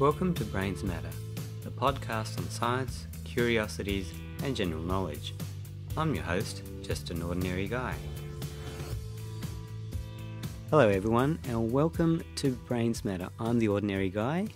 Welcome to Brains Matter, the podcast on science, curiosities, and general knowledge. I'm your host, just an ordinary guy. Hello, everyone, and welcome to Brains Matter. I'm the ordinary guy.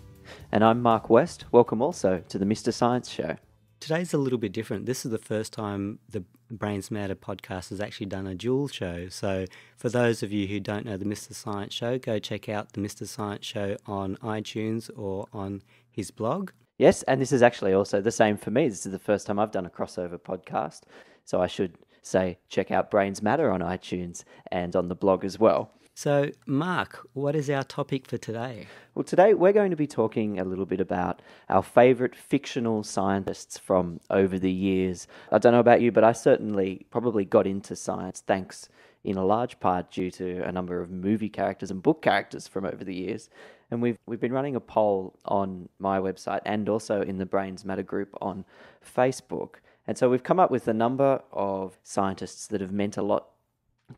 And I'm Marc West. Welcome also to the Mr. Science Show. Today's a little bit different. This is the first time the Brains Matter podcast has actually done a dual show. So, for those of you who don't know the Mr. Science Show, go check out the Mr. Science Show on iTunes or on his blog. Yes, and this is actually also the same for me. This is the first time I've done a crossover podcast. So, I should say check out Brains Matter on iTunes and on the blog as well. So, Marc, what is our topic for today? Well, today we're going to be talking a little bit about our favourite fictional scientists from over the years. I don't know about you, but I certainly probably got into science thanks in a large part due to a number of movie characters and book characters from over the years. And we've we've been running a poll on my website and also in the Brains Matter group on Facebook. And so we've come up with a number of scientists that have meant a lot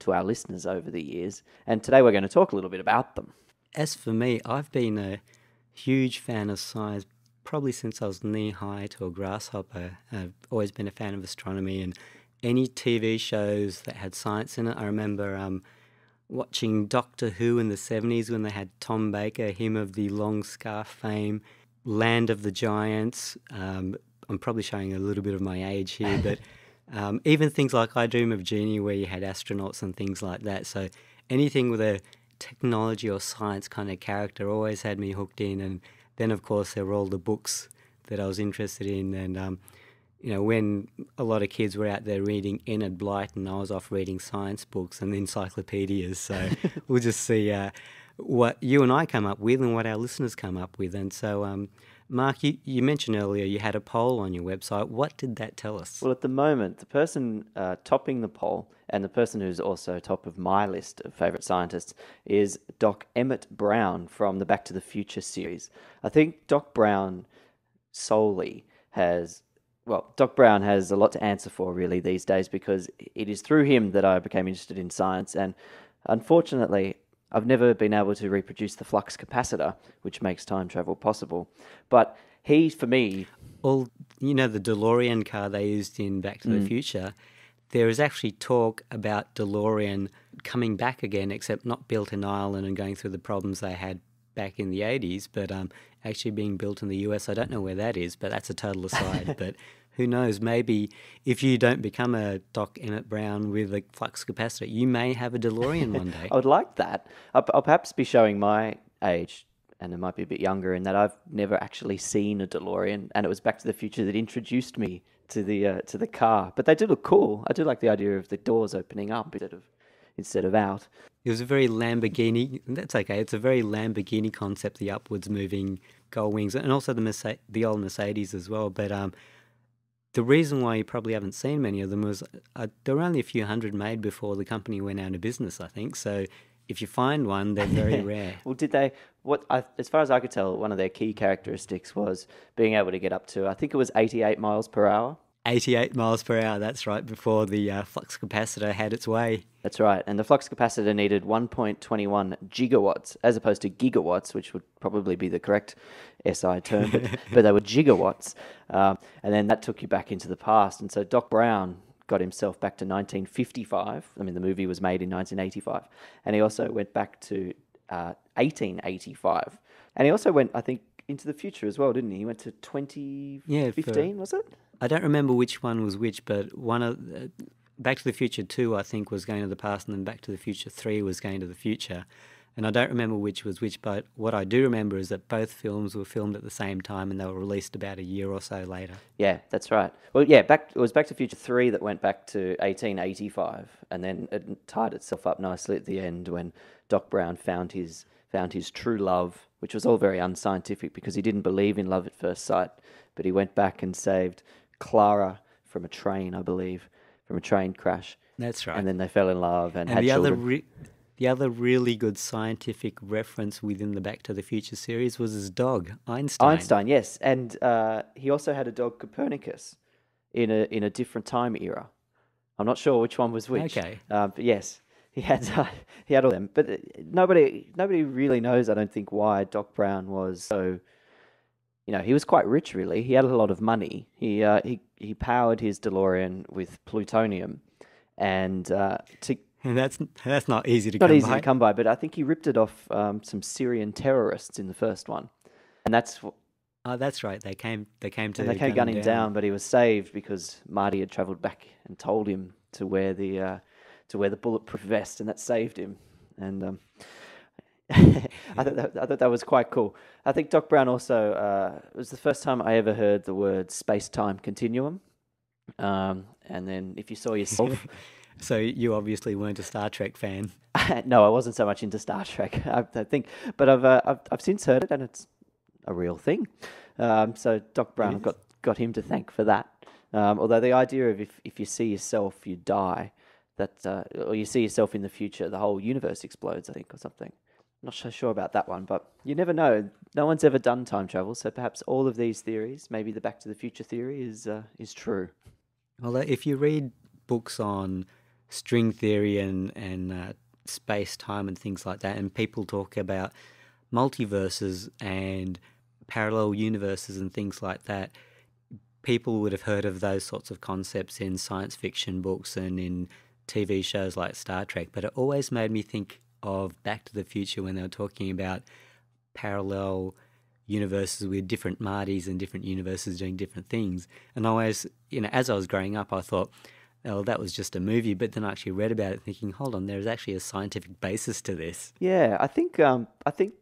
to our listeners over the years. And today we're going to talk a little bit about them. As for me, I've been a huge fan of science probably since I was knee high to a grasshopper. I've always been a fan of astronomy and any TV shows that had science in it. I remember um, watching Doctor Who in the 70s when they had Tom Baker, him of the long scarf fame, Land of the Giants. Um, I'm probably showing a little bit of my age here, but um, even things like I Dream of Genie, where you had astronauts and things like that. So anything with a technology or science kind of character always had me hooked in. And then, of course, there were all the books that I was interested in. And, um, you know, when a lot of kids were out there reading Enid Blyton, I was off reading science books and encyclopedias. So we'll just see uh, what you and I come up with and what our listeners come up with. And so, um, Marc, you, you mentioned earlier you had a poll on your website. What did that tell us? Well, at the moment, the person uh, topping the poll and the person who's also top of my list of favourite scientists is Doc Emmett Brown from the Back to the Future series. I think Doc Brown solely has well, Doc Brown has a lot to answer for really these days because it is through him that I became interested in science. And unfortunately, I've never been able to reproduce the flux capacitor, which makes time travel possible. But he, for me. Well, you know, the DeLorean car they used in Back to mm. the Future, there is actually talk about DeLorean coming back again, except not built in Ireland and going through the problems they had back in the 80s, but um, actually being built in the US. I don't know where that is, but that's a total aside. but who knows? Maybe if you don't become a Doc Emmett Brown with a flux capacitor, you may have a DeLorean one day. I would like that. I'll, I'll, perhaps be showing my age, and it might be a bit younger, in that I've never actually seen a DeLorean, and it was Back to the Future that introduced me to the uh, to the car. But they do look cool. I do like the idea of the doors opening up instead of instead of out. It was a very Lamborghini. That's okay. It's a very Lamborghini concept, the upwards moving gold wings, and also the the old Mercedes as well. But um, the reason why you probably haven't seen many of them was uh, there were only a few hundred made before the company went out of business, I think. So if you find one, they're very rare. well, did they? What, I, as far as I could tell, one of their key characteristics was being able to get up to, I think it was 88 miles per hour. 88 miles per hour, that's right, before the uh, flux capacitor had its way. That's right, and the flux capacitor needed 1.21 jigawatts as opposed to gigawatts, which would probably be the correct SI term, but, but they were gigawatts. Um, and then that took you back into the past. And so Doc Brown got himself back to 1955. I mean, the movie was made in 1985. And he also went back to uh, 1885. And he also went, I think, into the future as well, didn't he? He went to 2015, yeah, was it? I don't remember which one was which, but one of uh, Back to the Future Two, I think, was going to the past, and then Back to the Future Three was going to the future. And I don't remember which was which, but what I do remember is that both films were filmed at the same time and they were released about a year or so later. Yeah, that's right. Well, yeah, back it was Back to the Future 3 that went back to 1885 and then it tied itself up nicely at the end when Doc Brown found his found his true love, which was all very unscientific because he didn't believe in love at first sight, but he went back and saved Clara from a train, I believe, from a train crash. That's right. And then they fell in love and, and had the children. Other re- the other really good scientific reference within the Back to the Future series was his dog, Einstein. Einstein, yes, and uh, he also had a dog, Copernicus, in a in a different time era. I'm not sure which one was which. Okay, uh, but yes, he had uh, he had all them. But uh, nobody nobody really knows. I don't think why Doc Brown was so you know, he was quite rich. Really, he had a lot of money. He uh, he he powered his DeLorean with plutonium, and uh, to And that's that's not easy to not come easy by. to come by, but I think he ripped it off um, some Syrian terrorists in the first one, and that's Oh, that's right. They came. They came to. and they came gun gun him down. but he was saved because Marty had travelled back and told him to wear the uh, to wear the bulletproof vest, and that saved him. And um, I thought that, I thought that was quite cool. I think Doc Brown also uh, it was the first time I ever heard the word space time continuum. Um, and then if you saw yourself, So you obviously weren't a Star Trek fan. no, I wasn't so much into Star Trek. I, I think, but I've, uh, I've I've since heard it, and it's a real thing. Um, so Doc Brown got got him to thank for that. Um, although the idea of if if you see yourself, you die, that uh, or you see yourself in the future, the whole universe explodes. I think or something. I'm Not so sure about that one, but you never know. No one's ever done time travel, so perhaps all of these theories, maybe the Back to the Future theory, is uh, is true. Although, if you read books on string theory and and uh, space time and things like that, and people talk about multiverses and parallel universes and things like that, people would have heard of those sorts of concepts in science fiction books and in TV shows like Star Trek. But it always made me think of Back to the Future when they were talking about parallel universes with different Martys and different universes doing different things. And I always, you know, as I was growing up, I thought, oh, that was just a movie. But then I actually read about it thinking, hold on, there's actually a scientific basis to this. Yeah, I think um, I think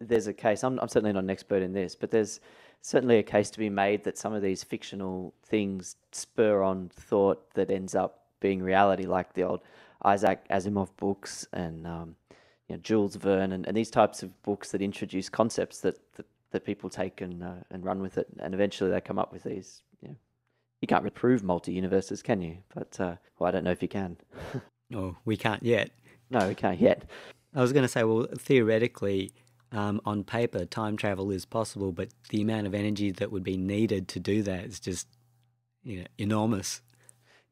there's a case. I'm, I'm certainly not an expert in this, but there's certainly a case to be made that some of these fictional things spur on thought that ends up being reality, like the old Isaac Asimov books and um, you know, Jules Verne and, and these types of books that introduce concepts that that, that people take and uh, and run with it, and eventually they come up with these. You, know, you can't reprove multi universes, can you? But uh, well, I don't know if you can. no, we can't yet. no, we can't yet. I was going to say, well, theoretically, um, on paper, time travel is possible, but the amount of energy that would be needed to do that is just, you know, enormous.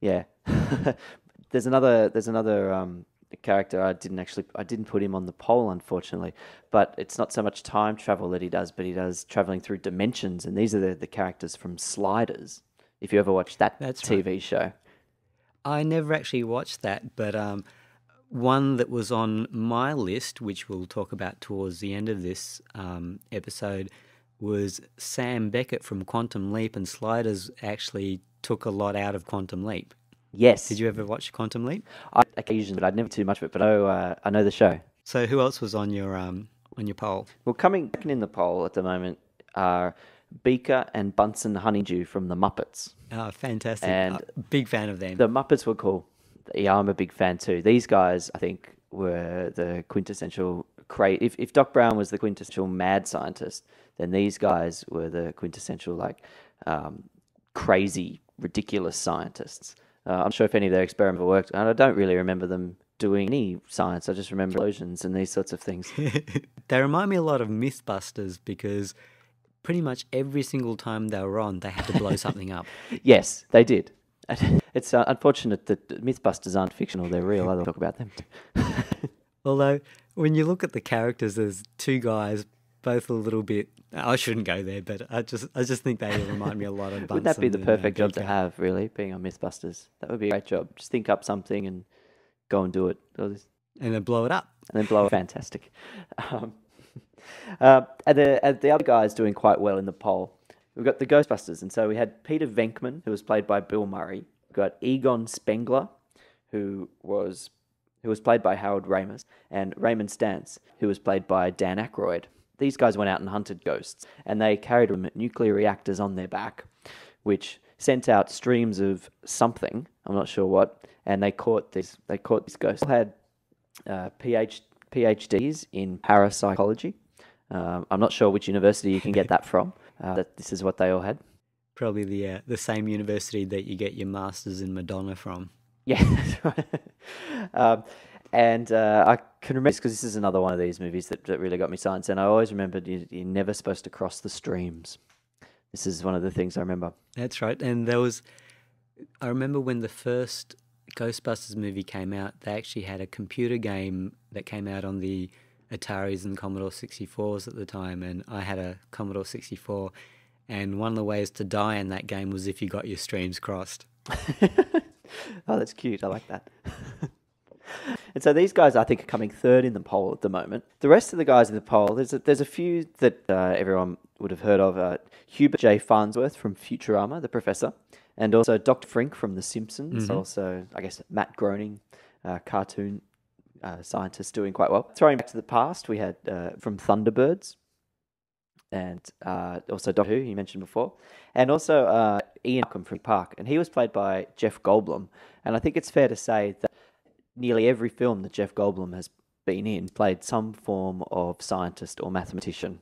Yeah. there's another there's another um, character I didn't actually I didn't put him on the poll unfortunately, but it's not so much time travel that he does, but he does traveling through dimensions, and these are the, the characters from Sliders. If you ever watched that That's TV show, I never actually watched that, but um, one that was on my list, which we'll talk about towards the end of this um, episode, was Sam Beckett from Quantum Leap, and Sliders actually took a lot out of Quantum Leap. Yes, Did you ever watch Quantum Leap? I, occasionally, but I'd never too much of it. But oh, uh, I know the show. So who else was on your um on your poll? Well, coming in the poll at the moment are Beaker and Bunsen Honeydew from the Muppets. Oh, fantastic! And Uh, big fan of them. The Muppets were cool. Yeah, I'm a big fan too. These guys, I think, were the quintessential cra If if Doc Brown was the quintessential mad scientist, then these guys were the quintessential like um, crazy, ridiculous scientists. Uh, I'm not sure if any of their experiments worked, and I don't really remember them doing any science. I just remember explosions and these sorts of things. they remind me a lot of Mythbusters because pretty much every single time they were on, they had to blow something up. yes, they did. It's uh, unfortunate that Mythbusters aren't fictional; they're real. I'll talk about them. Although, when you look at the characters, there's two guys, both a little bit. I shouldn't go there, but I just I just think they remind me a lot of. Wouldn't that be the Bunsen uh, perfect job to have, really, being on Mythbusters? That would be a great job. Just think up something and go and do it. And then blow it up. And then blow it. Fantastic. Um, uh, and, the, and the other guy's doing quite well in the poll. We've got the Ghostbusters. And so we had Peter Venkman, who was played by Bill Murray. We've got Egon Spengler, who was who was played by Howard Ramis, and Raymond Stantz, who was played by Dan Aykroyd. These guys went out and hunted ghosts, and they carried them nuclear reactors on their back, which sent out streams of something. I'm not sure what, and they caught these. They caught these ghosts. They had uh, PH, PhDs in parapsychology. Um, I'm not sure which university you can get that from. Uh, that this is what they all had. Probably the uh, the same university that you get your masters in Madonna from. Yeah, that's right. um, and uh, I can remember because this is another one of these movies that, that really got me science. And I always remembered you, you're never supposed to cross the streams. This is one of the things I remember. That's right. And there was, I remember when the first Ghostbusters movie came out, they actually had a computer game that came out on the Ataris and Commodore 64s at the time, and I had a Commodore 64. And one of the ways to die in that game was if you got your streams crossed. oh, that's cute. I like that. and so these guys, I think, are coming third in the poll at the moment. The rest of the guys in the poll, there's a, there's a few that uh, everyone would have heard of. Uh, Hubert J. Farnsworth from Futurama, the professor, and also Dr. Frink from The Simpsons. Mhm. Also, I guess Matt Groening, uh, cartoon uh, scientist, doing quite well. Throwing back to the past, we had uh, from Thunderbirds, and uh, also Doctor Who, you mentioned before, and also uh, Ian Malcolm from Park, and he was played by Jeff Goldblum. And I think it's fair to say that nearly every film that Jeff Goldblum has been in played some form of scientist or mathematician.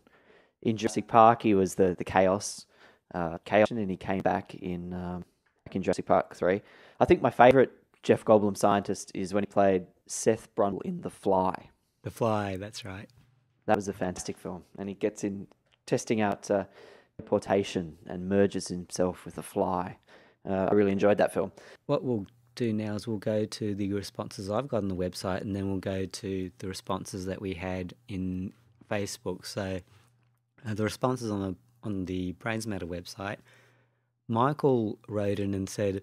In Jurassic Park, he was the the chaos, uh, chaos, and he came back in um, back in Jurassic Park three. I think my favorite Jeff Goldblum scientist is when he played Seth Brundle in The Fly. The Fly, that's right. That was a fantastic film, and he gets in testing out uh, teleportation and merges himself with a fly. Uh, I really enjoyed that film. What we'll do now is we'll go to the responses I've got on the website, and then we'll go to the responses that we had in Facebook. So uh, the responses on the on the Brains Matter website, Michael wrote in and said,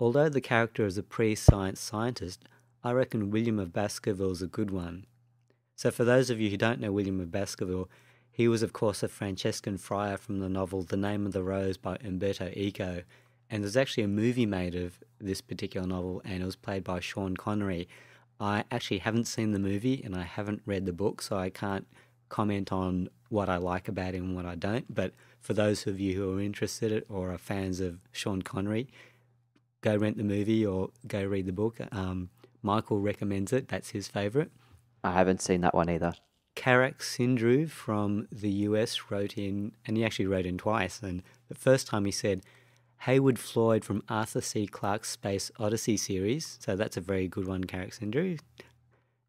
although the character is a pre-science scientist, I reckon William of Baskerville is a good one. So for those of you who don't know William of Baskerville, he was of course a Franciscan friar from the novel The Name of the Rose by Umberto Eco, and there's actually a movie made of this particular novel, and it was played by Sean Connery. I actually haven't seen the movie and I haven't read the book, so I can't comment on what I like about him and what I don't. But for those of you who are interested or are fans of Sean Connery, go rent the movie or go read the book. Um, Michael recommends it, that's his favourite. I haven't seen that one either. Karak Sindru from the US wrote in, and he actually wrote in twice. And the first time he said, Heywood Floyd from Arthur C. Clarke's Space Odyssey series. So that's a very good one, Karak Sindru.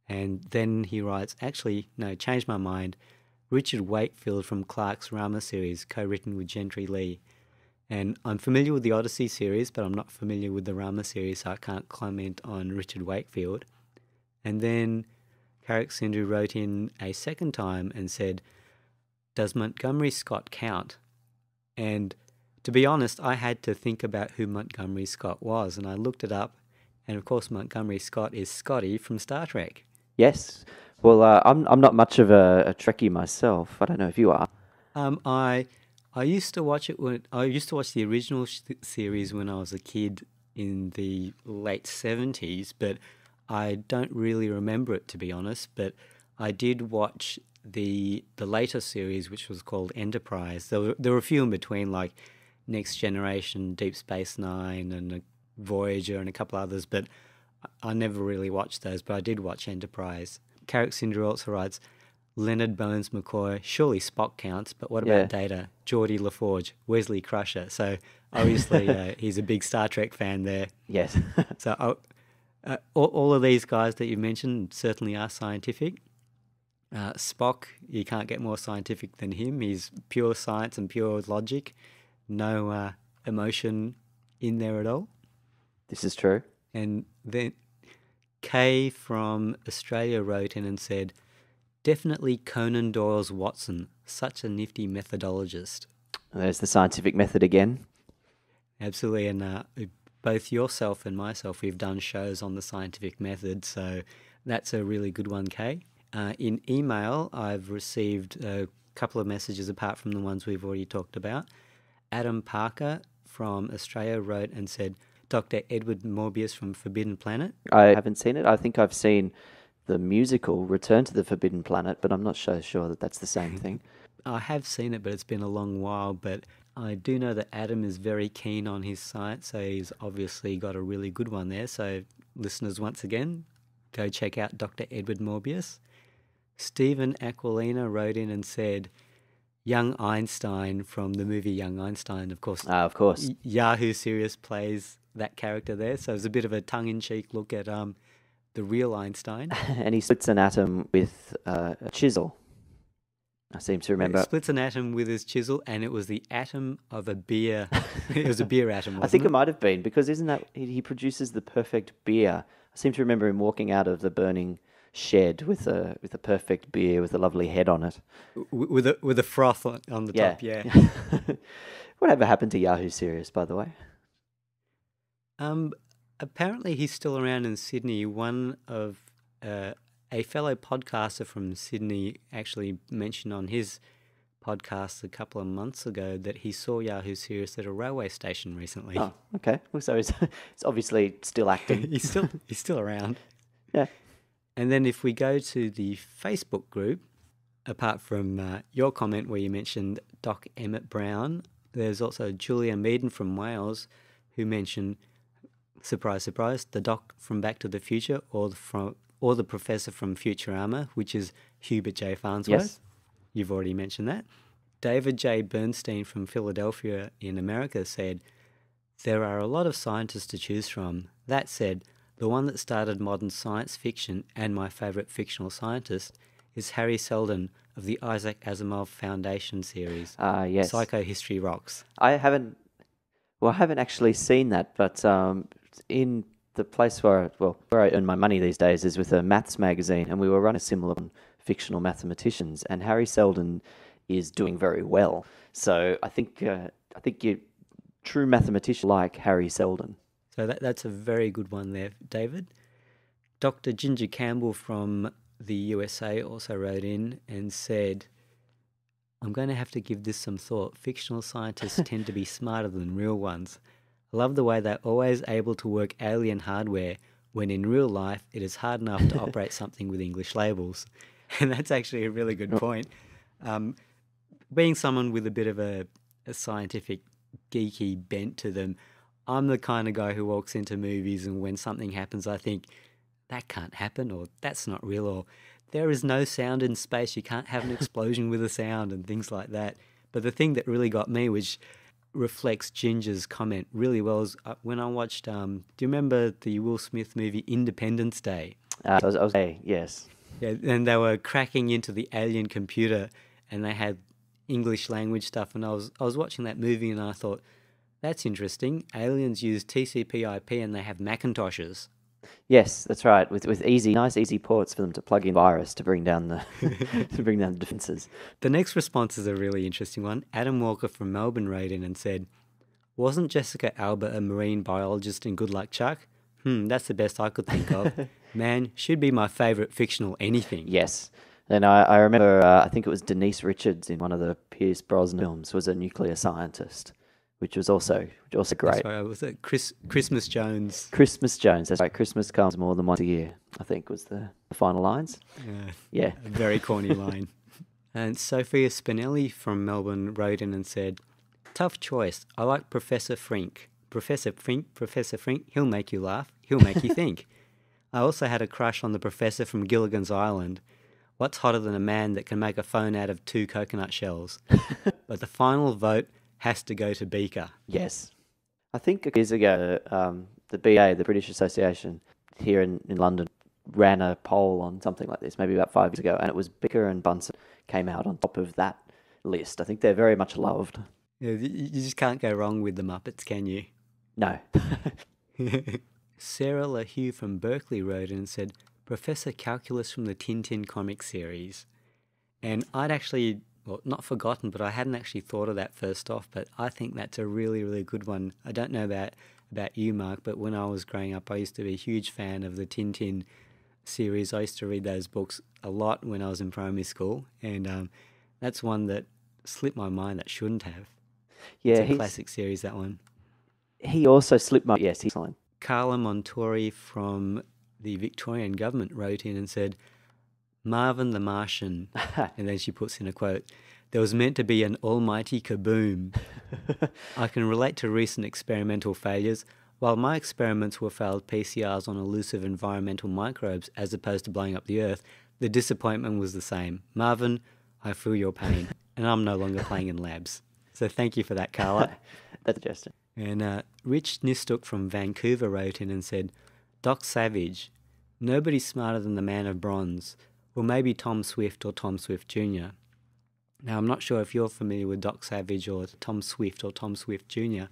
And then he writes, actually, no, changed my mind. Richard Wakefield from Clarke's Rama series, co written with Gentry Lee. And I'm familiar with the Odyssey series, but I'm not familiar with the Rama series, so I can't comment on Richard Wakefield. And then Carrick Sindhu wrote in a second time and said, Does Montgomery Scott count? And to be honest, I had to think about who Montgomery Scott was, and I looked it up. And of course, Montgomery Scott is Scotty from Star Trek. Yes. Well, uh, I'm I'm not much of a, a Trekkie myself. I don't know if you are. Um, I I used to watch it when I used to watch the original sh- series when I was a kid in the late seventies, but I don't really remember it to be honest. But I did watch the the later series, which was called Enterprise. There were, there were a few in between, like Next Generation, Deep Space Nine, and Voyager, and a couple others. But I- never really watched those. But I did watch Enterprise. Carrick Sindra also writes. Leonard Bones McCoy, surely Spock counts, but what about Yeah. Data? Geordi LaForge, Wesley Crusher. So obviously uh, he's a big Star Trek fan there. Yes. So uh, uh, all, all of these guys that you mentioned certainly are scientific. Uh, Spock, you can't get more scientific than him. He's pure science and pure logic, no uh, emotion in there at all. this is true. And then Kay from Australia wrote in and said, Definitely Conan Doyle's Watson, such a nifty methodologist. There's the scientific method again. Absolutely. And uh, both yourself and myself, we've done shows on the scientific method. So that's a really good one, Kay. Uh, in email, I've received a couple of messages apart from the ones we've already talked about. Adam Parker from Australia wrote and said, Dr. Edward Morbius from Forbidden Planet. I haven't seen it. I think I've seen the musical Return to the Forbidden Planet, but I'm not so sure that that's the same thing. I have seen it, but it's been a long while. But I do know that Adam is very keen on his science, so he's obviously got a really good one there. So, listeners, once again, go check out Dr. Edward Morbius. Stephen Aquilina wrote in and said, Young Einstein from the movie Young Einstein. Of course, Ah, of course. Yahoo Serious plays that character there. So, it's a bit of a tongue in cheek look at um, the real Einstein. and he splits an atom with uh, a chisel. I seem to He remember. splits an atom with his chisel, and it was the atom of a beer. it was a beer atom. I think it? it might have been because isn't that he, he produces the perfect beer? I seem to remember him walking out of the burning shed with a with a perfect beer with a lovely head on it. With a with a froth on, on the Yeah. top. Yeah. Whatever happened to Yahoo Serious, by the way? Um, apparently, he's still around in Sydney. One of uh, a fellow podcaster from Sydney actually mentioned on his podcast a couple of months ago that he saw Yahoo Serious at a railway station recently. Oh, okay. Well, so he's, it's obviously still acting. he's still he's still around. Yeah. And then if we go to the Facebook group, apart from uh, your comment where you mentioned Doc Emmett Brown, there's also Julia Meaden from Wales who mentioned, surprise, surprise, the Doc from Back to the Future or the, from, or the Professor from Futurama, which is Hubert J. Farnsworth. Yes. You've already mentioned that. David J. Bernstein from Philadelphia in America said, There are a lot of scientists to choose from. That said, the one that started modern science fiction and my favourite fictional scientist is Hari Seldon of the Isaac Asimov Foundation series, Ah, yes. Psychohistory Rocks. I haven't. Well, I haven't actually seen that, but um, in the place where I, well where I earn my money these days is with a maths magazine, and we were running a similar on fictional mathematicians, and Hari Seldon is doing very well. So I think uh, I think you true mathematician like Hari Seldon. So that, that's a very good one there, David. Dr. Ginger Campbell from the USA also wrote in and said, I'm going to have to give this some thought. Fictional scientists tend to be smarter than real ones. I love the way they're always able to work alien hardware when in real life it is hard enough to operate something with English labels. And that's actually a really good point. Um, being someone with a bit of a, a scientific geeky bent to them, I'm the kind of guy who walks into movies and when something happens, I think that can't happen or that's not real or there is no sound in space. You can't have an explosion with a sound and things like that. But the thing that really got me, which reflects Ginger's comment really well, is uh, when I watched. Um, do you remember the Will Smith movie Independence Day? Uh, I was, I was, hey, yes. Yeah, and they were cracking into the alien computer, and they had English language stuff. And I was I was watching that movie, and I thought, that's interesting. Aliens use TCP/IP, and they have Macintoshes. Yes, that's right. With with easy, nice, easy ports for them to plug in virus to bring down the to bring down the defenses. The next response is a really interesting one. Adam Walker from Melbourne wrote in and said, "Wasn't Jessica Alba a marine biologist in Good Luck Chuck? Hmm, that's the best I could think of. Man, she'd be my favourite fictional anything. Yes. And I, I remember, uh, I think it was Denise Richards in one of the Pierce Brosnan films was a nuclear scientist, which was also which also great. Sorry, was it Chris Christmas Jones? Christmas Jones, that's right. Christmas comes more than once a year. I think was the, the final lines. Yeah. a very corny line. And Sophia Spinelli from Melbourne wrote in and said, "Tough choice. I like Professor Frink. Professor Frink, Professor Frink. He'll make you laugh. He'll make you think." I also had a crush on the professor from Gilligan's Island. What's hotter than a man that can make a phone out of two coconut shells? but the final vote has to go to Beaker. Yes. I think years ago, um, the BA, the British Association here in, in London, ran a poll on something like this, maybe about five years ago, and it was Beaker and Bunsen came out on top of that list. I think they're very much loved. You, you you just can't go wrong with the Muppets, can you? No. Sarah LaHue from Berkeley wrote in and said, Professor Calculus from the Tintin comic series. And I'd actually, well, not forgotten, but I hadn't actually thought of that first off. But I think that's a really, really good one. I don't know about, about you, Marc, but when I was growing up, I used to be a huge fan of the Tintin series. I used to read those books a lot when I was in primary school. And um, that's one that slipped my mind that shouldn't have. Yeah, It's a classic series, that one. he also slipped my. Yes, he's fine. Carla Montori from the Victorian government wrote in and said, Marvin the Martian. and then she puts in a quote, there was meant to be an almighty kaboom. I can relate to recent experimental failures. While my experiments were failed PCRs on elusive environmental microbes as opposed to blowing up the earth, the disappointment was the same. Marvin, I feel your pain, and I'm no longer playing in labs. So thank you for that, Carla. That's gesture. And uh, Rich Nistook from Vancouver wrote in and said, Doc Savage, nobody's smarter than the man of bronze, or maybe Tom Swift or Tom Swift Jr. Now, I'm not sure if you're familiar with Doc Savage or Tom Swift or Tom Swift Jr.,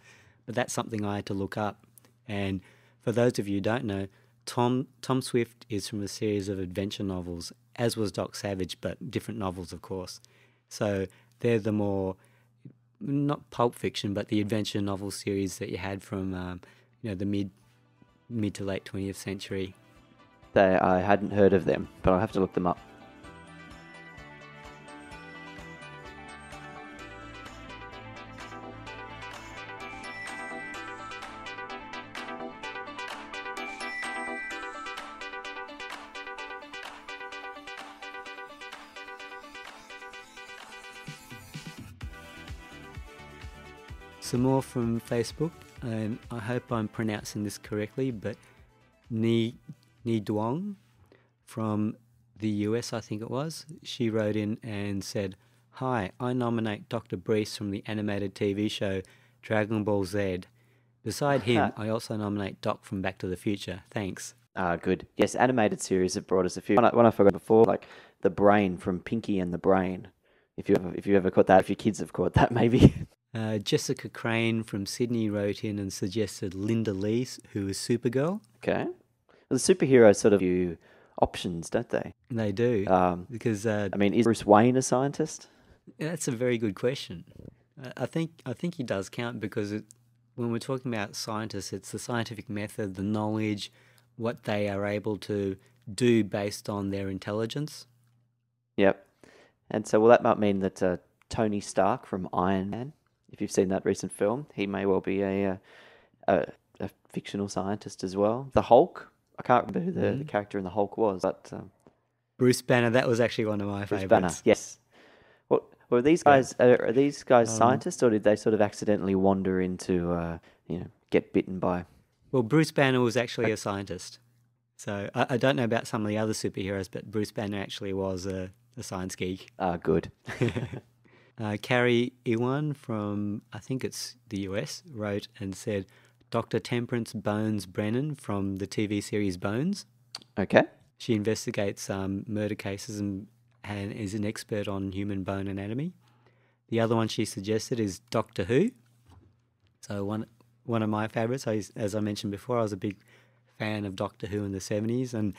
but that's something I had to look up. And for those of you who don't know, Tom Tom Swift is from a series of adventure novels, as was Doc Savage, but different novels, of course. So they're the more not pulp fiction, but the adventure novel series that you had from um, you know the mid mid to late twentieth century. They, I hadn't heard of them, but I'll have to look them up. Some more from Facebook, and I hope I'm pronouncing this correctly, but Ni Ni Duong from the US, I think it was. She wrote in and said, "Hi, I nominate Dr. Briefs from the animated TV show Dragon Ball Z. Beside him, I also nominate Doc from Back to the Future. Thanks." Ah, good. Yes, animated series have brought us a few. One I, one I forgot before, like the Brain from Pinky and the Brain. If you ever, if you ever caught that, if your kids have caught that, maybe. Uh, Jessica Crane from Sydney wrote in and suggested Linda Lee, who is Supergirl. okay. The superheroes sort of you options, don't they? They do. Um, because uh, I mean, is Bruce Wayne a scientist? That's a very good question. I think I think he does count because it, when we're talking about scientists, it's the scientific method, the knowledge, what they are able to do based on their intelligence. Yep. And so, well, that might mean that uh, Tony Stark from Iron Man, if you've seen that recent film, he may well be a, uh, a, a fictional scientist as well. The Hulk, I can't remember who the, the character in the Hulk was, but um, Bruce Banner, that was actually one of my Bruce favorites. Banner, yes. Well, were these guys? Are, are these guys scientists, or did they sort of accidentally wander into, uh, you know, get bitten by? Well, Bruce Banner was actually a scientist. So I, I don't know about some of the other superheroes, but Bruce Banner actually was a, a science geek. Ah, good. Uh, Carrie Iwan from, I think it's the US, wrote and said, Dr. Temperance Bones Brennan from the TV series Bones. okay. She investigates um, murder cases and, and is an expert on human bone anatomy. The other one she suggested is Doctor Who. So one one of my favourites. I, as I mentioned before, I was a big fan of Doctor Who in the seventies, and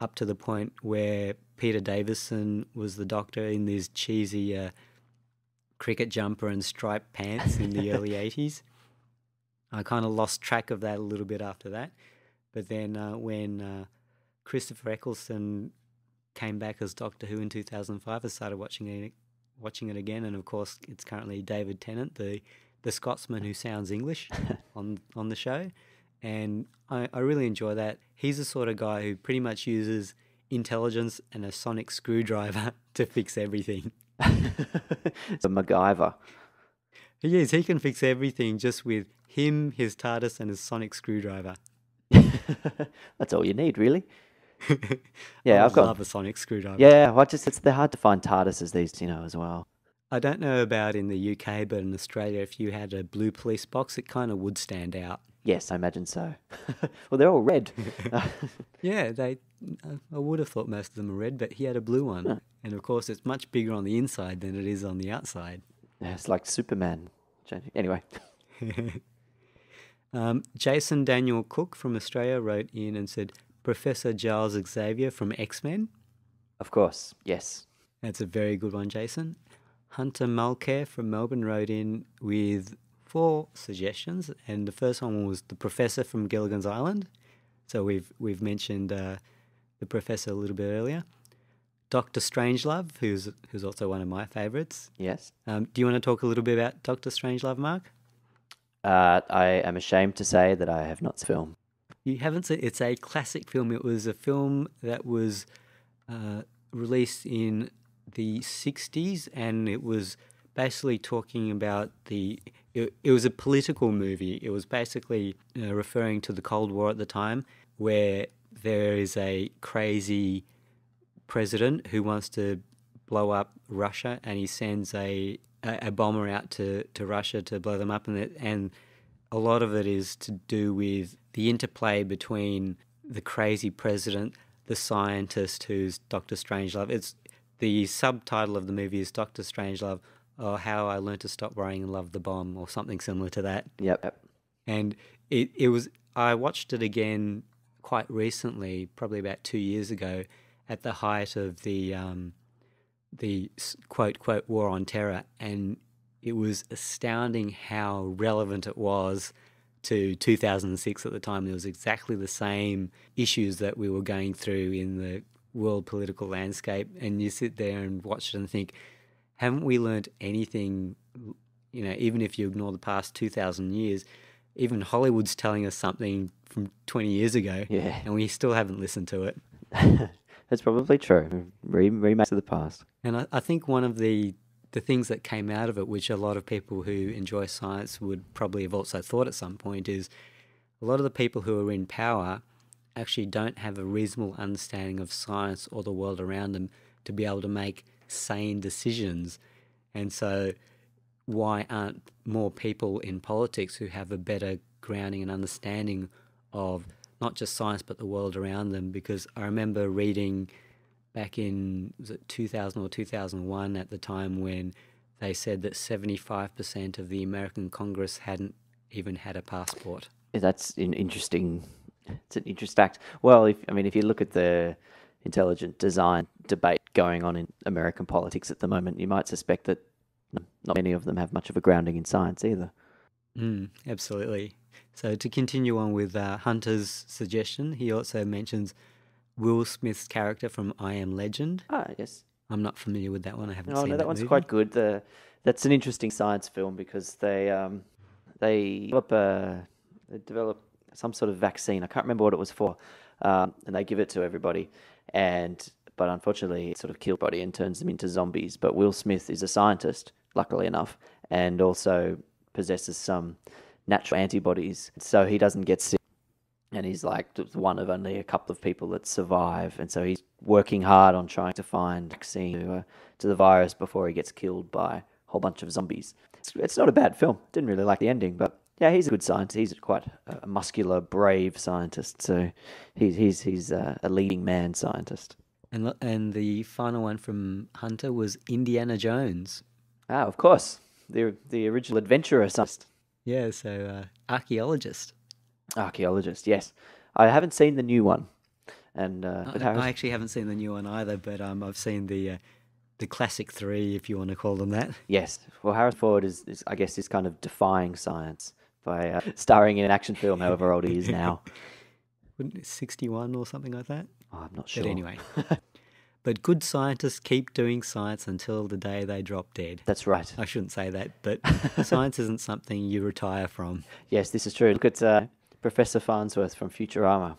up to the point where Peter Davison was the Doctor in these cheesy uh, cricket jumper and striped pants in the early eighties. I kind of lost track of that a little bit after that, but then uh, when uh, Christopher Eccleston came back as Doctor Who in 2005. I started watching it, watching it again, and of course, it's currently David Tennant, the the Scotsman who sounds English on on the show, and I, I really enjoy that. He's the sort of guy who pretty much uses intelligence and a sonic screwdriver to fix everything. it's a MacGyver. He is. He can fix everything just with him, his TARDIS, and his sonic screwdriver. That's all you need, really. Yeah, would I've got. love a sonic screwdriver. Yeah, well, just it's they're hard to find TARDISes these, you know, as well. I don't know about in the UK, but in Australia, if you had a blue police box, it kind of would stand out. Yes, I imagine so. well, they're all red. Yeah, they. Uh, I would have thought most of them are red, but he had a blue one, and of course, it's much bigger on the inside than it is on the outside. Yeah, it's like Superman. Anyway, Um, Jason Daniel Cook from Australia wrote in and said, "Professor Charles Xavier from X Men." of course, yes. That's a very good one, Jason. Hunter Mulcair from Melbourne wrote in with four suggestions, and the first one was the Professor from Gilligan's Island. So we've we've mentioned uh, the Professor a little bit earlier. Doctor Strangelove, who's who's also one of my favourites. Yes. Um, do you want to talk a little bit about Doctor Strangelove, Marc? Uh, I am ashamed to say that I have not seen the film. You haven't seen it's a classic film. It was a film that was uh, released in the 60s and it was basically talking about the it, it was a political movie. It was basically uh, referring to the Cold War at the time where there is a crazy president who wants to blow up Russia and he sends a a, a bomber out to, to Russia to blow them up and it, and a lot of it is to do with the interplay between the crazy president, the scientist who's Doctor Strangelove. It's the subtitle of the movie is Doctor Strangelove or How I Learned to Stop Worrying and Love the Bomb or something similar to that. Yep. yep. And it, it was I watched it again quite recently, probably about two years ago, at the height of the um, the quote quote war on terror, and it was astounding how relevant it was to 2006 at the time. There was exactly the same issues that we were going through in the world political landscape, and you sit there and watch it and think, haven't we learned anything? You know, even if you ignore the past 2,000 years, even Hollywood's telling us something from 20 years ago, Yeah. and we still haven't listened to it. That's probably true. Re- remakes of the past. And I, I think one of the the things that came out of it, which a lot of people who enjoy science would probably have also thought at some point, is a lot of the people who are in power actually don't have a reasonable understanding of science or the world around them to be able to make sane decisions. And so, why aren't more people in politics who have a better grounding and understanding of not just science but the world around them? Because I remember reading back in was it 2000 or 2001 at the time when they said that 75% of the American Congress hadn't even had a passport. That's an interesting. It's an interesting fact. Well, if I mean, if you look at the intelligent design debate going on in American politics at the moment, you might suspect that not many of them have much of a grounding in science either. Mm, absolutely. So to continue on with uh, Hunter's suggestion, he also mentions Will Smith's character from I Am Legend. Ah, yes. I'm not familiar with that one. I haven't Oh seen no, that that one's movie. quite good. The that's an interesting science film because they um they develop a they develop some sort of vaccine. I can't remember what it was for, um, and they give it to everybody, and but unfortunately, it sort of kills body and turns them into zombies. But Will Smith is a scientist, luckily enough, and also possesses some natural antibodies, so he doesn't get sick and he's like one of only a couple of people that survive, and so he's working hard on trying to find vaccine to, uh, to the virus before he gets killed by a whole bunch of zombies. It's, it's not a bad film. Didn't really like the ending, but yeah, he's a good scientist. He's quite a muscular, brave scientist. So he's he's he's uh, a leading man scientist. And and the final one from Hunter was Indiana Jones. Ah, of course, the the original adventurer scientist, Yeah, so uh, archaeologist. archaeologist. Yes, I haven't seen the new one, and uh, I, I actually haven't seen the new one either, but um, I've seen the uh, the classic three, if you want to call them that. Yes. Well, Harrison Ford is, is I guess, is kind of defying science by uh, starring in an action film, however old he is now. Wouldn't it 61 or something like that? Oh, I'm not sure. But anyway. but good scientists keep doing science until the day they drop dead. That's right. I shouldn't say that, but science isn't something you retire from. Yes, this is true. Look at uh, Professor Farnsworth from Futurama.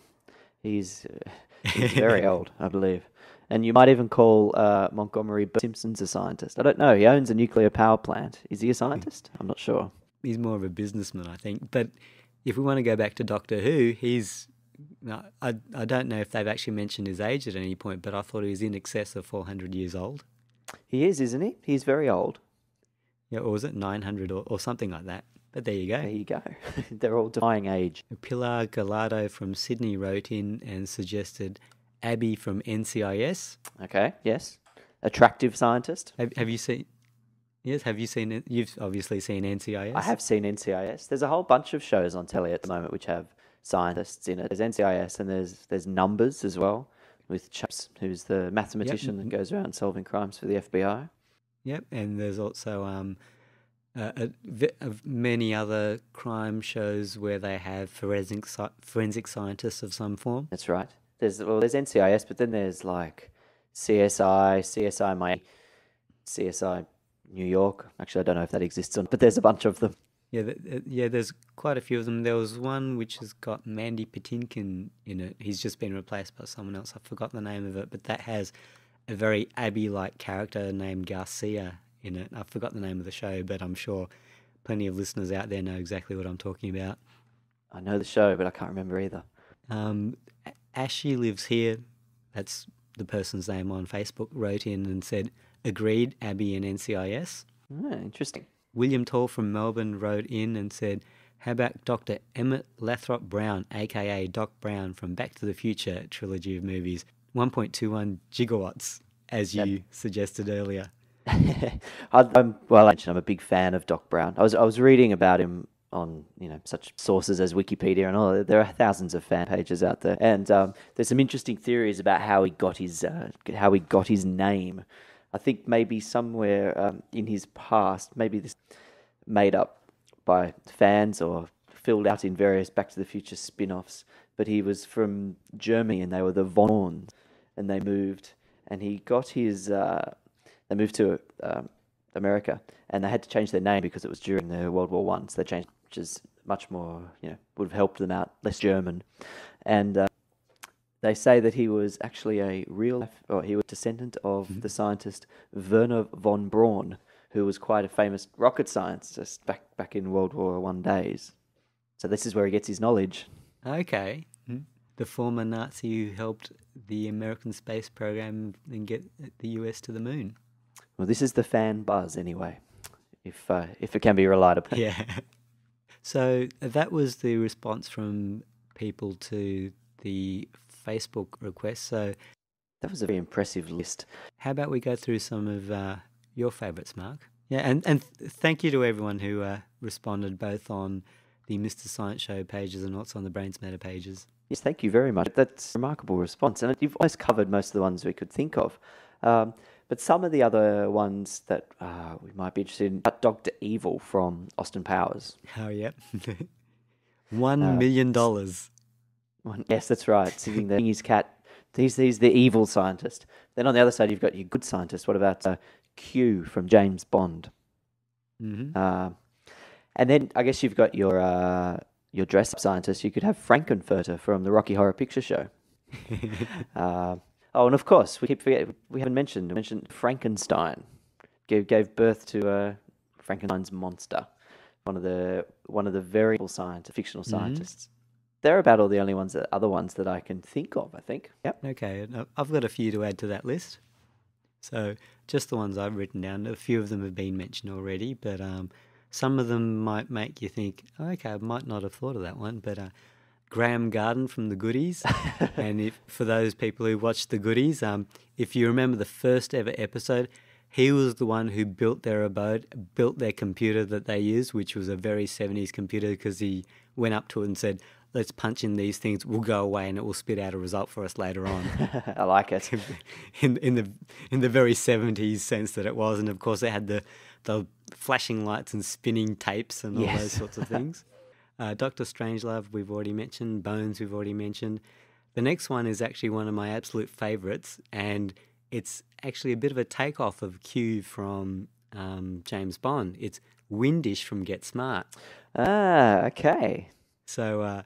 He's, uh, he's very old, I believe. And you might even call uh, Montgomery Burns Simpson's a scientist. I don't know. He owns a nuclear power plant. Is he a scientist? I'm not sure. He's more of a businessman, I think. But if we want to go back to Doctor Who, he's. No, I, I don't know if they've actually mentioned his age at any point, but I thought he was in excess of 400 years old. He is, isn't he? He's very old. Yeah, or was it 900 or, or something like that? But there you go. There you go. They're all dying age. Pilar Gallardo from Sydney wrote in and suggested Abby from NCIS. Okay, yes. Attractive scientist. Have, have you seen? Yes, have you seen it? You've obviously seen NCIS. I have seen NCIS. There's a whole bunch of shows on telly at the moment which have scientists in it. There's NCIS and there's there's Numbers as well with Chaps, who's the mathematician that goes around solving crimes for the FBI. Yep, and there's also um, uh, a, of many other crime shows where they have forensic forensic scientists of some form. That's right. There's well, there's NCIS, but then there's like CSI, CSI Miami, CSI New York. Actually, I don't know if that exists, on, but there's a bunch of them. Yeah, th- yeah. There's quite a few of them. There was one which has got Mandy Patinkin in it. He's just been replaced by someone else. I forgot the name of it, but that has a very Abby-like character named Garcia in it. I forgot the name of the show, but I'm sure plenty of listeners out there know exactly what I'm talking about. I know the show, but I can't remember either. Um, Ashy lives here. That's the person's name on Facebook. Wrote in and said, "Agreed, Abby and NCIS." Ah, interesting. William Tall from Melbourne wrote in and said, How about Dr. Emmett Lathrop Brown, aka Doc Brown from Back to the Future trilogy of movies? 1.21 gigawatts, as you suggested earlier. I'm, well, I mentioned I'm a big fan of Doc Brown. I was I was reading about him on you know such sources as Wikipedia and all. There are thousands of fan pages out there, and um, there's some interesting theories about how he got his uh, how he got his name. I think maybe somewhere um, in his past, maybe this made up by fans or filled out in various Back to the Future spin-offs. But he was from Germany, and they were the Von, and they moved, and he got his. Uh, they moved to um, America, and they had to change their name because it was during the World War One. So they changed, which is much more, you know, would have helped them out, less German, and. Uh, they say that he was actually a real, or he was a descendant of mm-hmm. the scientist Wernher von Braun, who was quite a famous rocket scientist back back in World War One days. So this is where he gets his knowledge. Okay, mm-hmm. the former Nazi who helped the American space program and get the US to the moon. Well, this is the fan buzz anyway, if uh, if it can be relied upon. Yeah. So that was the response from people to the Facebook requests. So that was a very impressive list. How about we go through some of uh, your favourites, Marc? Yeah, and and th- thank you to everyone who uh, responded both on the Mr. Science Show pages and also on the Brains Matter pages. Yes, thank you very much. That's a remarkable response, and you've almost covered most of the ones we could think of. Um, but some of the other ones that uh, we might be interested in, Doctor Evil from Austin Powers. Oh yeah, one uh, million dollars. Yes, that's right. Sitting there, his cat. He's he's the evil scientist. Then on the other side, you've got your good scientist. What about uh, Q from James Bond? Mm-hmm. Uh, and then I guess you've got your uh, your dress up scientist. You could have Frank-N-Furter from the Rocky Horror Picture Show. uh, oh, and of course, we keep forgetting we haven't mentioned mentioned Frankenstein. Gave gave birth to uh, Frankenstein's monster. One of the one of the very fictional mm-hmm. scientists. Mm-hmm. They're about all the only ones that other ones that I can think of. I think. Yep. Okay, I've got a few to add to that list. So just the ones I've written down. A few of them have been mentioned already, but um, some of them might make you think, oh, okay, I might not have thought of that one. But uh, Graeme Garden from The Goodies, and if for those people who watched The Goodies, um, if you remember the first ever episode, he was the one who built their abode, built their computer that they used, which was a very 70s computer because he went up to it and said, let's punch in these things, we'll go away and it will spit out a result for us later on. I like it. in in the in the very seventies sense that it was, and of course it had the the flashing lights and spinning tapes and all yes. those sorts of things. Uh, Doctor Strangelove, we've already mentioned. Bones, we've already mentioned. The next one is actually one of my absolute favourites, and it's actually a bit of a takeoff of Q from um, James Bond. It's Windish from Get Smart. Ah, okay. So uh,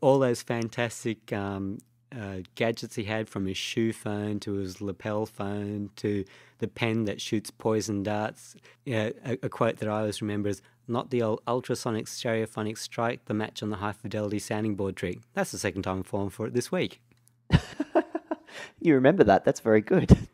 all those fantastic um, uh, gadgets he had from his shoe phone to his lapel phone to the pen that shoots poison darts. Yeah, a, a, quote that I always remember is not the old ultrasonic stereophonic strike, the match on the high fidelity sounding board trick. That's the second time I've fallen for it this week. you remember that? That's very good.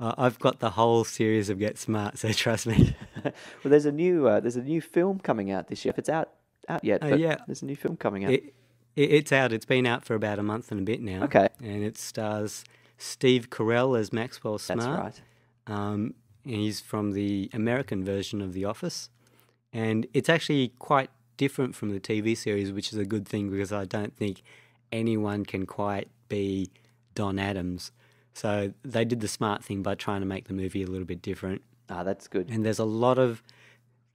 Uh, I've got the whole series of Get Smart, so trust me. well, there's a new uh, there's a new film coming out this year. If it's out out yet. Uh, yeah, there's a new film coming out. It, it, it's out. It's been out for about a month and a bit now. Okay, and it stars Steve Carell as Maxwell Smart. That's right. Um, he's from the American version of The Office, and it's actually quite different from the TV series, which is a good thing because I don't think anyone can quite be Don Adams. So they did the smart thing by trying to make the movie a little bit different. Ah, that's good. And there's a lot of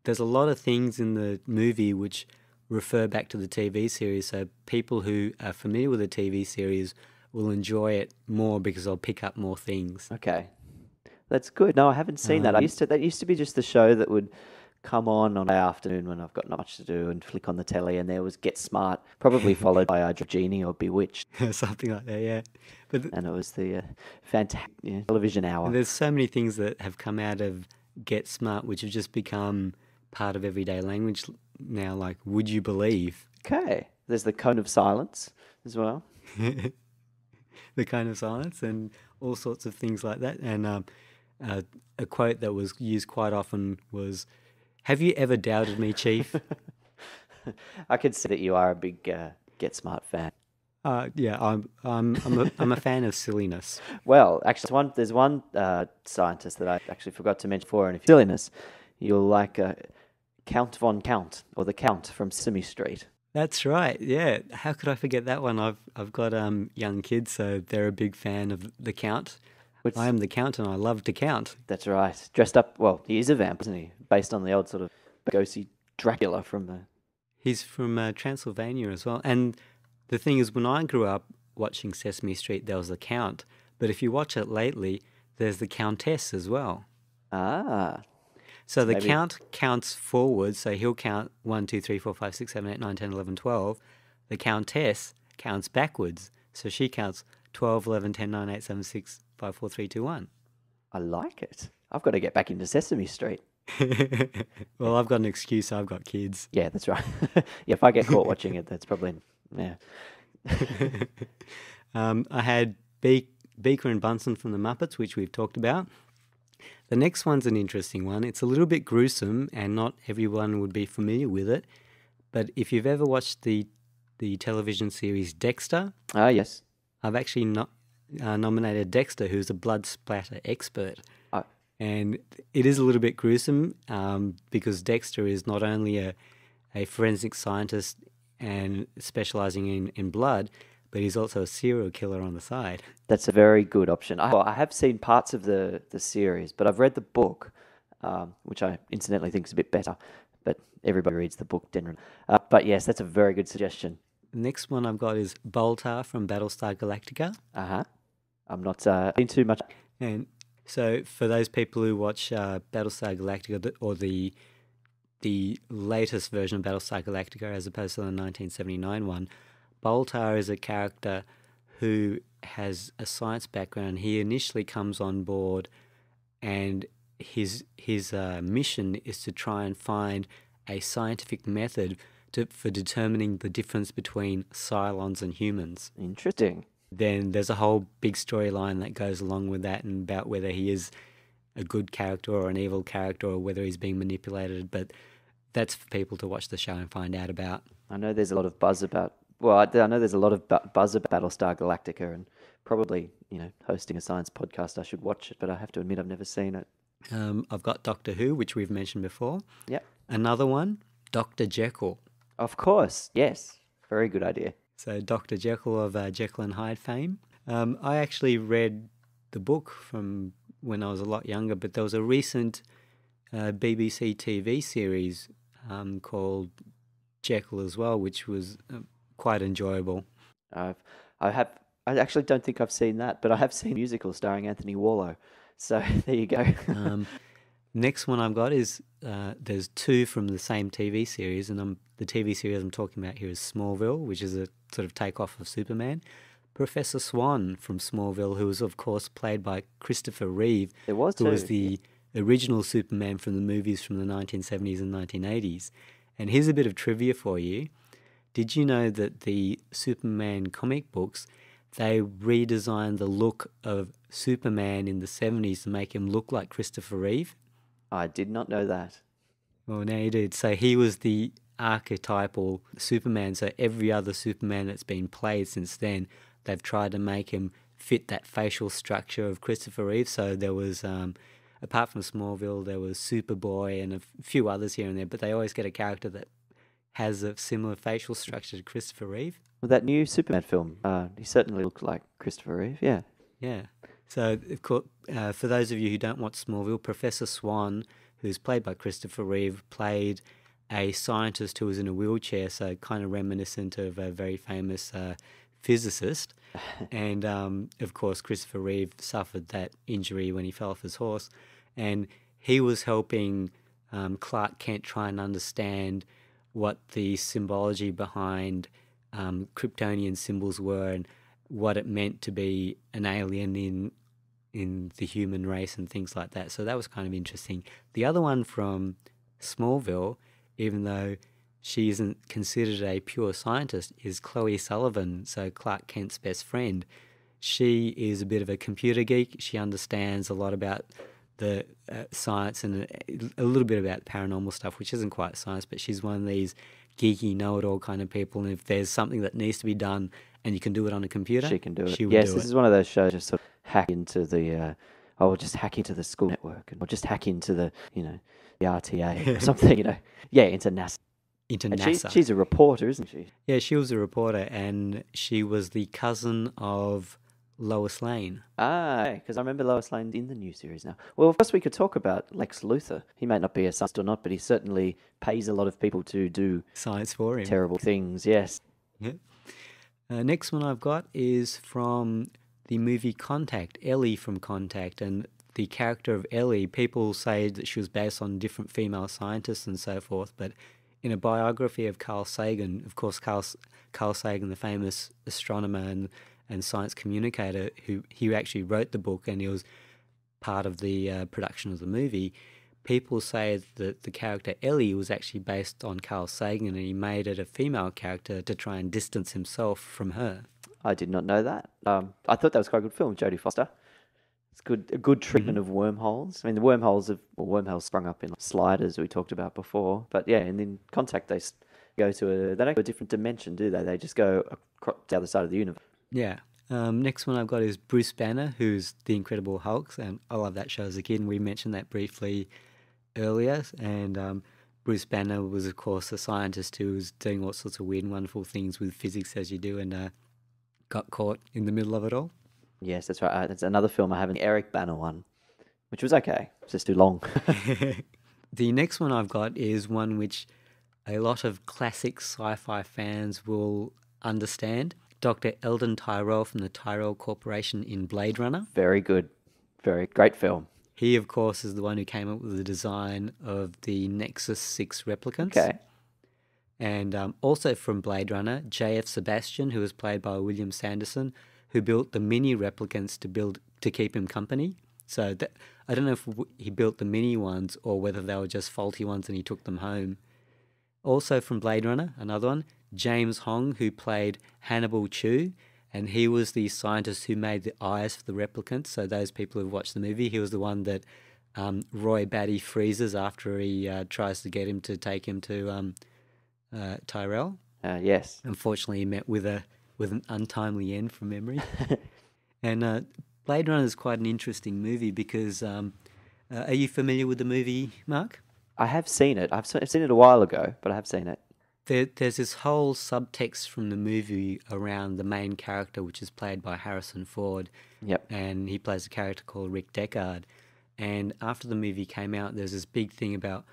there's a lot of things in the movie which refer back to the TV series. So people who are familiar with the TV series will enjoy it more because they'll pick up more things. Okay, that's good. No, I haven't seen um, that. I um, used to. That used to be just the show that would come on on the afternoon when I've got not much to do and flick on the telly, and there was Get Smart, probably followed by uh, Genie or Bewitched, something like that. Yeah, but and it was the uh, fantastic yeah, television hour. There's so many things that have come out of Get Smart, which have just become part of everyday language now. Like, would you believe? Okay. There's the cone of silence as well. the cone of silence and all sorts of things like that. And um, uh, a quote that was used quite often was, "Have you ever doubted me, Chief?" I could see that you are a big uh, Get Smart fan. Uh, yeah, I'm I'm I'm a, I'm a fan of silliness. Well, actually, one there's one uh, scientist that I actually forgot to mention before, and if silliness, you'll like uh, Count von Count, or the Count from Sesame Street. That's right. Yeah. How could I forget that one? I've I've got um young kids, so they're a big fan of the Count. Which, I am the Count, and I love to count. That's right. Dressed up, well, he is a vamp, isn't he? Based on the old sort of ghosty Dracula from the. He's from uh, Transylvania as well. And the thing is, when I grew up watching Sesame Street, there was the Count. But if you watch it lately, there's the Countess as well. Ah, So the Maybe- count counts forward, so he'll count 1, 2, 3, 4, 5, 6, 7, 8, 9, 10, 11, 12. The countess counts backwards, so she counts 12, 11, 10, 9, 8, 7, 6, 5, 4, 3, 2, 1. I like it. I've got to get back into Sesame Street. well, I've got an excuse, I've got kids. Yeah, that's right. yeah, if I get caught watching it, that's probably yeah. um, I had Be- Beaker and Bunsen from the Muppets, which we've talked about. The next one's an interesting one. It's a little bit gruesome, and not everyone would be familiar with it. But if you've ever watched the the television series Dexter, Ah, yes. I've actually not, uh, nominated Dexter, who's a blood splatter expert. Oh. And it is a little bit gruesome um, because Dexter is not only a, a forensic scientist and specializing in, in blood, but he's also a serial killer on the side. That's a very good option. I, well, I have seen parts of the, the series, but I've read the book, um, which I incidentally think is a bit better. But everybody reads the book generally. Uh, but yes, that's a very good suggestion. Next one I've got is Baltar from Battlestar Galactica. Uh huh. I'm not uh, too much. And so, for those people who watch uh, Battlestar Galactica or the the latest version of Battlestar Galactica, as opposed to the 1979 one, Baltar is a character who has a science background. He initially comes on board, and his his uh, mission is to try and find a scientific method to, for determining the difference between Cylons and humans Interesting. then there's a whole big storyline that goes along with that and about whether he is a good character or an evil character or whether he's being manipulated. But that's for people to watch the show and find out about. I know there's a lot of buzz about. Well, I, I know there's a lot of bu- buzz about Battlestar Galactica, and probably you know hosting a science podcast, I should watch it. But I have to admit, I've never seen it. Um, I've got Doctor Who, which we've mentioned before. Yep. Another one, Doctor Jekyll. Of course, yes. Very good idea. So Doctor Jekyll of uh, Jekyll and Hyde fame. Um, I actually read the book from when I was a lot younger, but there was a recent uh, BBC TV series um, called Jekyll as well, which was uh, quite enjoyable. I've, I have. I actually don't think I've seen that, but I have seen a musical starring Anthony Warlow. So there you go. Um, next one I've got is uh, there's two from the same TV series, and I'm, the TV series I'm talking about here is Smallville, which is a sort of takeoff of Superman. Professor Swann from Smallville, who was of course played by Christopher Reeve, There was who was the original Superman from the movies from the 1970s and 1980s. And here's a bit of trivia for you. Did you know that the Superman comic books they redesigned the look of Superman in the 70s to make him look like Christopher Reeve? I did not know that. Well, now you did. So he was the archetypal Superman. So every other Superman that's been played since then, they've tried to make him fit that facial structure of Christopher Reeve. So there was, um, apart from Smallville, there was Superboy and a few others here and there, but they always get a character that has a similar facial structure to Christopher Reeve. Well, that new Superman film, uh, he certainly looked like Christopher Reeve. Yeah. Yeah. So, of course, uh, for those of you who don't watch Smallville, Professor Swann, who's played by Christopher Reeve, played a scientist who was in a wheelchair, so kind of reminiscent of a very famous uh, physicist. and um, of course, Christopher Reeve suffered that injury when he fell off his horse, and he was helping um, Clark Kent try and understand what the symbology behind um, Kryptonian symbols were and what it meant to be an alien in in the human race and things like that. So that was kind of interesting. The other one from Smallville, even though she isn't considered a pure scientist, is Chloe Sullivan, so Clark Kent's best friend. She is a bit of a computer geek. She understands a lot about the uh, science and a, a little bit about paranormal stuff, which isn't quite science, but she's one of these geeky, know-it-all kind of people. And if there's something that needs to be done and you can do it on a computer, She can do it. She yes, do this it. is one of those shows just sort of hack into the. Uh, oh, we'll just hack into the school network, and we'll just hack into the you know the RTA or something, you know. Yeah, into NASA. into And NASA. she's, she's a reporter, isn't she? Yeah, she was a reporter, and she was the cousin of Lois Lane. Ah, because I remember Lois Lane in the new series now. Well, of course, we could talk about Lex Luthor. He may not be a scientist or not, but he certainly pays a lot of people to do Science for him. terrible things. Yes. Yeah. Uh, next one I've got is from the movie Contact, Ellie from Contact, and the character of Ellie. People say that she was based on different female scientists and so forth, but in a biography of Carl Sagan, of course, Carl, Carl Sagan, the famous astronomer and, and science communicator, who he actually wrote the book and he was part of the uh, production of the movie. People say that the character Ellie was actually based on Carl Sagan and he made it a female character to try and distance himself from her. I did not know that. Um, I thought that was quite a good film, Jodie Foster. It's good, a good treatment of wormholes. I mean, the wormholes have well, wormholes sprung up in sliders we talked about before, but yeah, and in Contact they go to a they don't go to a different dimension, do they? They just go across the other side of the universe. Yeah. Um, next one I've got is Bruce Banner, who's the Incredible Hulk, and I love that show as a kid. And we mentioned that briefly earlier. And um, Bruce Banner was, of course, a scientist who was doing all sorts of weird and wonderful things with physics, as you do, and uh, got caught in the middle of it all. Yes, that's right. Uh, It's another film I haven't. Eric Bana one, which was okay. It's just too long. the next one I've got is one which a lot of classic sci fi fans will understand. Dr. Eldon Tyrell from the Tyrell Corporation in Blade Runner. Very good, very great film. He, of course, is the one who came up with the design of the Nexus 6 replicants. Okay. And um, also from Blade Runner, J.F. Sebastian, who was played by William Sanderson, who built the mini replicants to build to keep him company. So that, I don't know if he built the mini ones or whether they were just faulty ones and he took them home. Also from Blade Runner, another one, James Hong, who played Hannibal Chew, and he was the scientist who made the eyes for the replicants. So those people who've watched the movie, he was the one that um, Roy Batty freezes after he uh, tries to get him to take him to um, uh, Tyrell. Uh, yes. Unfortunately, he met with a with an untimely end from memory. and uh, Blade Runner is quite an interesting movie because um, uh, are you familiar with the movie, Marc? I have seen it. I've, I've seen it a while ago, but I have seen it. There, there's this whole subtext from the movie around the main character, which is played by Harrison Ford, Yep. and he plays a character called Rick Deckard. And after the movie came out, there's this big thing about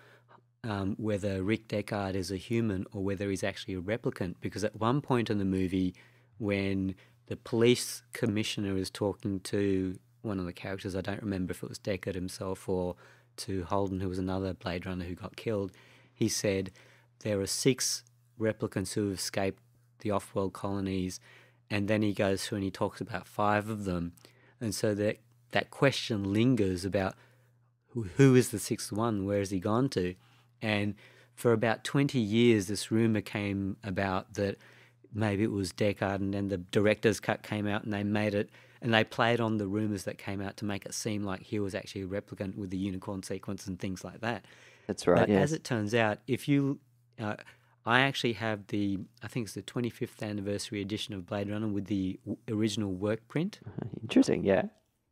um, whether Rick Deckard is a human or whether he's actually a replicant. Because at one point in the movie, when the police commissioner is talking to one of the characters, I don't remember if it was Deckard himself or to Holden, who was another Blade Runner who got killed, he said, There are six replicants who have escaped the off world colonies. And then he goes through and he talks about five of them. And so that, that question lingers about who, who is the sixth one? Where has he gone to? And for about 20 years, this rumor came about that maybe it was Deckard, and then the director's cut came out and they made it, and they played on the rumors that came out to make it seem like he was actually a replicant with the unicorn sequence and things like that. That's right. But yes. as it turns out, if you, uh, I actually have the, I think it's the 25th anniversary edition of Blade Runner with the w- original work print. Interesting. Yeah.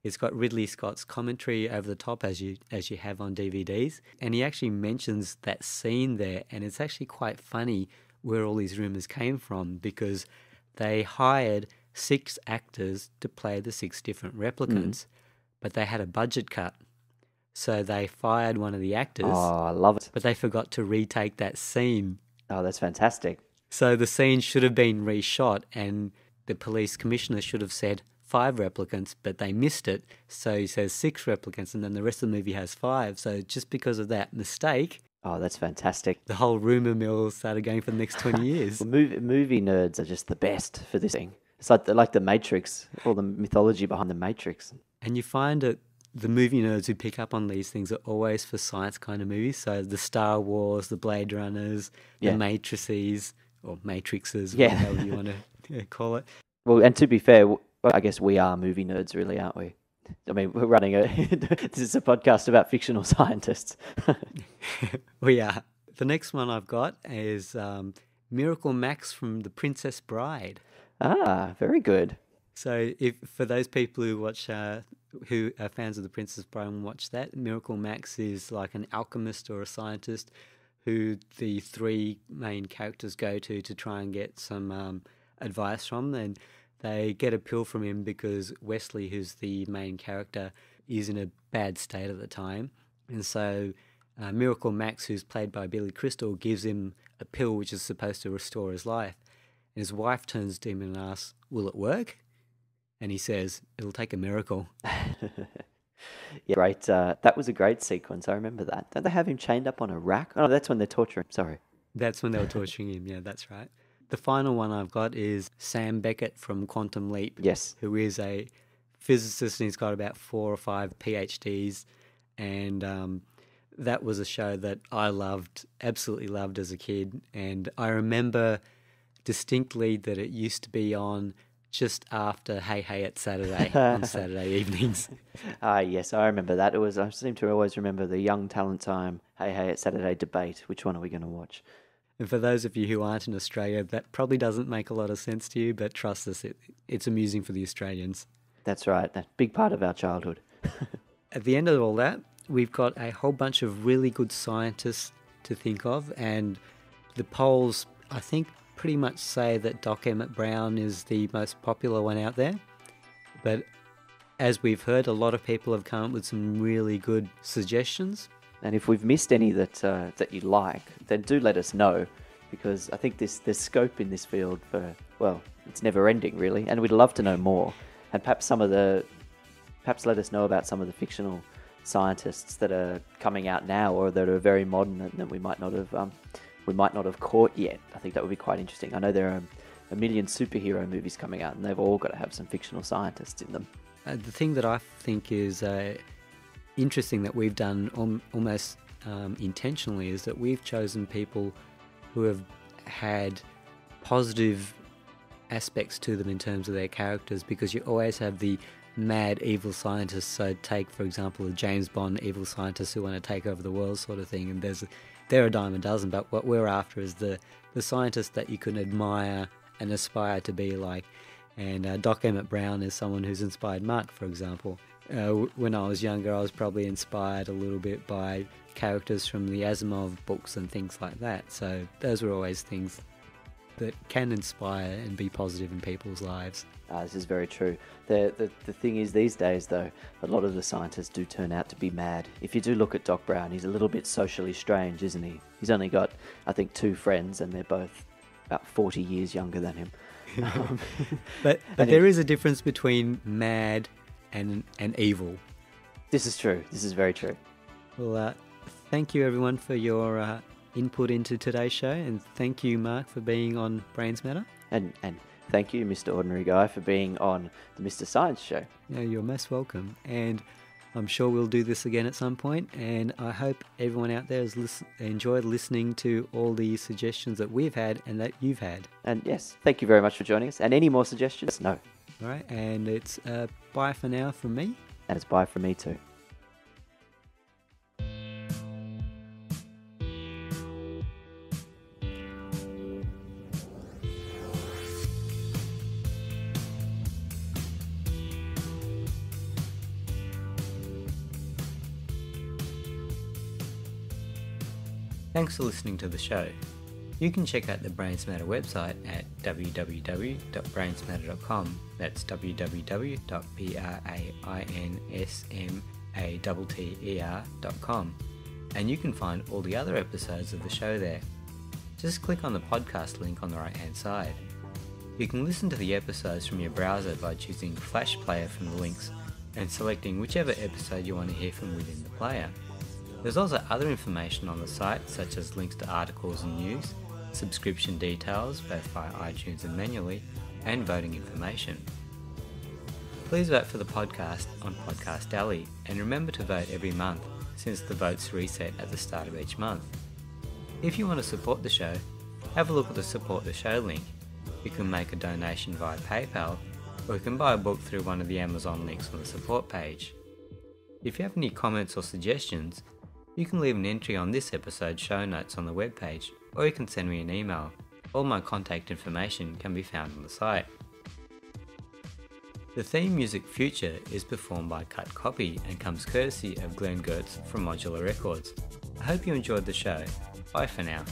It's got Ridley Scott's commentary over the top, as you as you have on DVDs, and he actually mentions that scene there, and it's actually quite funny where all these rumors came from because they hired six actors to play the six different replicants, but they had a budget cut, so they fired one of the actors, Oh, I love it. but they forgot to retake that scene. Oh, that's fantastic. So the scene should have been reshot, and the police commissioner should have said five replicants, but they missed it. So he says six replicants, and then the rest of the movie has five. So just because of that mistake, Oh, that's fantastic. the whole rumor mill started going for the next 20 years. Well, movie, movie nerds are just the best for this thing. It's like the, like the Matrix, all the mythology behind the Matrix. And you find that the movie nerds who pick up on these things are always for science kind of movies. So the Star Wars, the Blade Runners, Yeah. the Matrices, or Matrixes, Yeah. whatever you want to call it. Well, and to be fair, I guess we are movie nerds, really, aren't we? I mean, we're running a. this is a podcast about fictional scientists. we are. The next one I've got is um, Miracle Max from The Princess Bride. ah, very good. So, if for those people who watch uh, who are fans of The Princess Bride and watch that. Miracle Max is like an alchemist or a scientist who the three main characters go to to try and get some um, advice from. And they get a pill from him because Westley, who's the main character, is in a bad state at the time. And so uh, Miracle Max, who's played by Billy Crystal, gives him a pill which is supposed to restore his life. And his wife turns him and asks, Will it work? And he says, It'll take a miracle. yeah, great. Uh, that was a great sequence. I remember that. Don't they have him chained up on a rack? Oh, that's when they're torturing. Sorry. That's when they were torturing him. Yeah, that's right. The final one I've got is Sam Beckett from Quantum Leap. Yes. Who is a physicist and he's got about four or five PhDs. And um, that was a show that I loved, absolutely loved as a kid. And I remember distinctly that it used to be on just after Hey Hey It's Saturday on Saturday evenings. Ah, uh, yes, I remember that. It was. I seem to always remember the Young Talent Time Hey Hey It's Saturday debate. Which one are we going to watch? And for those of you who aren't in Australia, that probably doesn't make a lot of sense to you, but trust us, it, it's amusing for the Australians. That's right. That big part of our childhood. At the end of all that, we've got a whole bunch of really good scientists to think of, and the polls, I think, pretty much say that Doc Emmett Brown is the most popular one out there. But as we've heard, a lot of people have come up with some really good suggestions. And if we've missed any that uh, that you like, then do let us know, because I think this there's scope in this field for well, it's never ending really, and we'd love to know more. And perhaps some of the, perhaps let us know about some of the fictional scientists that are coming out now or that are very modern and that we might not have um, we might not have caught yet. I think that would be quite interesting. I know there are a million superhero movies coming out, and they've all got to have some fictional scientists in them. Uh, the thing that I think is uh, interesting that we've done om- almost um, intentionally is that we've chosen people who have had positive aspects to them in terms of their characters because you always have the mad evil scientists. So take, for example, a James Bond evil scientists who want to take over the world sort of thing. And there's they're a dime a dozen, but what we're after is the, the scientists that you can admire and aspire to be like. And uh, Doc Emmett Brown is someone who's inspired Marc, for example. Uh, when I was younger, I was probably inspired a little bit by characters from the Asimov books and things like that. So those were always things that can inspire and be positive in people's lives. Uh, this is very true. The, the the thing is, these days though, a lot of the scientists do turn out to be mad. If you do look at Doc Brown, he's a little bit socially strange, isn't he? He's only got, I think, two friends, and they're both about forty years younger than him. Um, but but there is a difference between mad and and evil. This is true. This is very true. Well, uh, thank you everyone for your uh, input into today's show, and thank you, Marc, for being on Brains Matter. And and thank you, Mr. Ordinary Guy, for being on the Mr. Science Show. Yeah, you're most welcome, and I'm sure we'll do this again at some point. And I hope everyone out there has listen- enjoyed listening to all the suggestions that we've had and that you've had. And yes, thank you very much for joining us. And any more suggestions? No. All right, and it's uh, bye for now from me. And it's bye from me too. Thanks for listening to the show. You can check out the Brains Matter website at www.brainsmatter.com. That's www.brainsmatter.com. And you can find all the other episodes of the show there. Just click on the podcast link on the right hand side. You can listen to the episodes from your browser by choosing Flash Player from the links and selecting whichever episode you want to hear from within the player. There's also other information on the site, such as links to articles and news, subscription details, both via iTunes and manually, and voting information. Please vote for the podcast on Podcast Alley, and remember to vote every month since the votes reset at the start of each month. If you want to support the show, have a look at the Support the Show link. You can make a donation via PayPal, or you can buy a book through one of the Amazon links on the support page. If you have any comments or suggestions, you can leave an entry on this episode's show notes on the webpage, or you can send me an email. All my contact information can be found on the site. The theme music Future is performed by Cut Copy and comes courtesy of Glen Goetz from Modular Records. I hope you enjoyed the show. Bye for now.